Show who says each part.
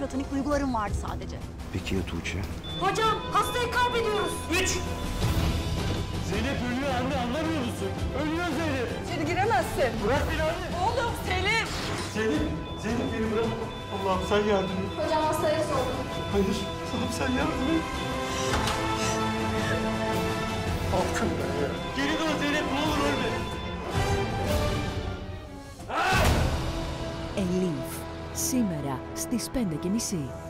Speaker 1: platonik duygularım vardı sadece.
Speaker 2: Peki ya Tuğçe?
Speaker 1: Hocam hastayı kaybediyoruz.
Speaker 3: Zeynep ölüyor anne anlamıyor musun? Ölüyor Zeynep.
Speaker 4: İçeri giremezsin.
Speaker 3: Bırak beni anne.
Speaker 4: Oğlum Selim.
Speaker 3: Zeynep, Zeynep beni bırak. Allah'ım sen yardım et.
Speaker 5: Hocam hastaya sordum.
Speaker 3: Hayır, Allah'ım sen yardım et. Altın ben ya. Geri dön Zeynep ne olur ölme.
Speaker 6: Elif. Σήμερα στις 5.30.